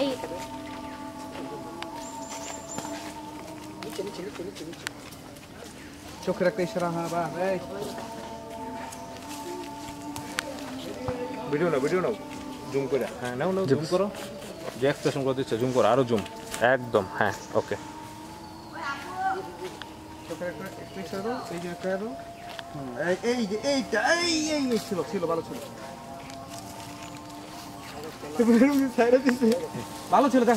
এই। চোখের একটা ইশারা হ্যাঁ বা এই। ভিডিও নাও ভিডিও নাও। জুম করে। হ্যাঁ নাও নাও জুম করো। যে এক্সপ্রেশন করে দিচ্ছে জুম করো আরও জুম। একদম হ্যাঁ ওকে। ইশারা দাও, এই যে এই- যে এইটা এই এই এই ছিল ছিল ভালো ছিল। ভালো ছিল দেখো